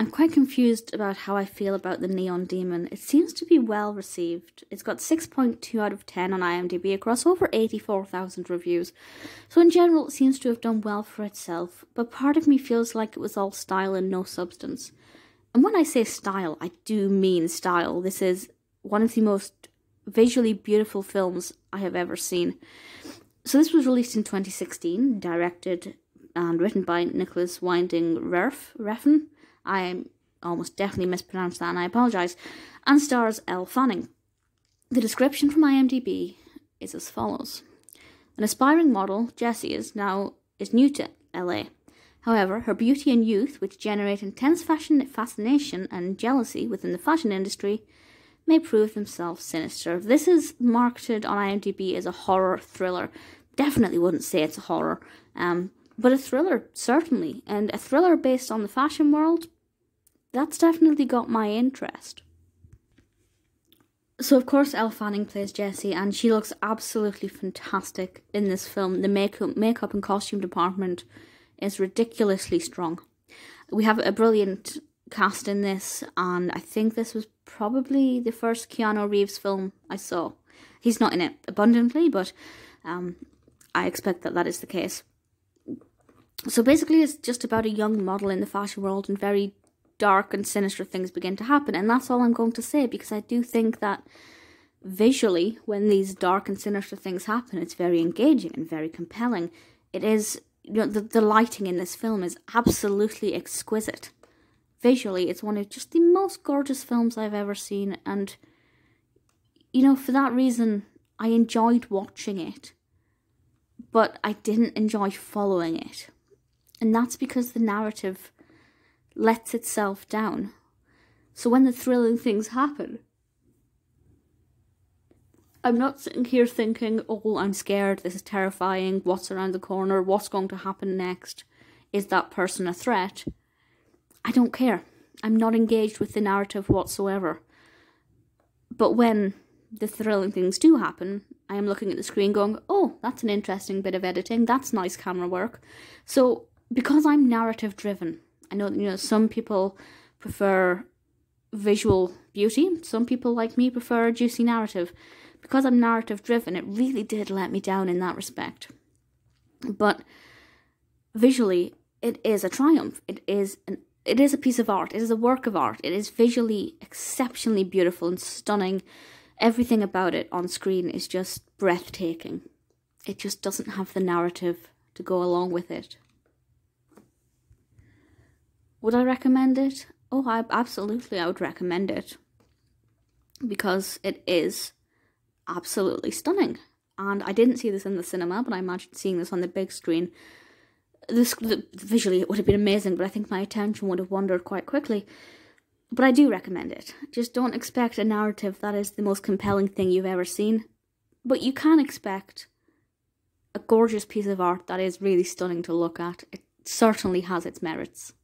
I'm quite confused about how I feel about the Neon Demon. It seems to be well received. It's got 6.2 out of 10 on IMDb across over 84,000 reviews. So, in general, it seems to have done well for itself, but part of me feels like it was all style and no substance. And when I say style, I do mean style. This is one of the most visually beautiful films I have ever seen. So, this was released in 2016, directed and written by Nicolas Winding Refn I almost definitely mispronounced that and I apologise, and stars Elle Fanning. The description from IMDb is as follows. An aspiring model, Jesse is now is new to LA. However, her beauty and youth, which generate intense fashion fascination and jealousy within the fashion industry, may prove themselves sinister. This is marketed on IMDb as a horror thriller. Definitely wouldn't say it's a horror, um, but a thriller certainly, and a thriller based on the fashion world that's definitely got my interest. So, of course, Elle Fanning plays Jesse, and she looks absolutely fantastic in this film. The makeup, makeup and costume department is ridiculously strong. We have a brilliant cast in this, and I think this was probably the first Keanu Reeves film I saw. He's not in it abundantly, but um, I expect that that is the case. So basically, it's just about a young model in the fashion world and very dark and sinister things begin to happen. And that's all I'm going to say because I do think that visually, when these dark and sinister things happen, it's very engaging and very compelling. It is, you know, the, the lighting in this film is absolutely exquisite. Visually, it's one of just the most gorgeous films I've ever seen. And, you know, for that reason, I enjoyed watching it. But I didn't enjoy following it. And that's because the narrative lets itself down. So when the thrilling things happen, I'm not sitting here thinking, oh, I'm scared, this is terrifying, what's around the corner, what's going to happen next, is that person a threat? I don't care. I'm not engaged with the narrative whatsoever. But when the thrilling things do happen, I am looking at the screen going, oh, that's an interesting bit of editing, that's nice camera work. So, because I'm narrative driven, I know you know some people prefer visual beauty. Some people like me prefer a juicy narrative. Because I'm narrative driven, it really did let me down in that respect. But visually, it is a triumph. It is an it is a piece of art. It is a work of art. It is visually exceptionally beautiful and stunning. Everything about it on screen is just breathtaking. It just doesn't have the narrative to go along with it. Would I recommend it? Oh, I absolutely I would recommend it because it is absolutely stunning. And I didn't see this in the cinema, but I imagine seeing this on the big screen. This the, visually it would have been amazing, but I think my attention would have wandered quite quickly. But I do recommend it. Just don't expect a narrative that is the most compelling thing you've ever seen, but you can expect a gorgeous piece of art that is really stunning to look at. It certainly has its merits.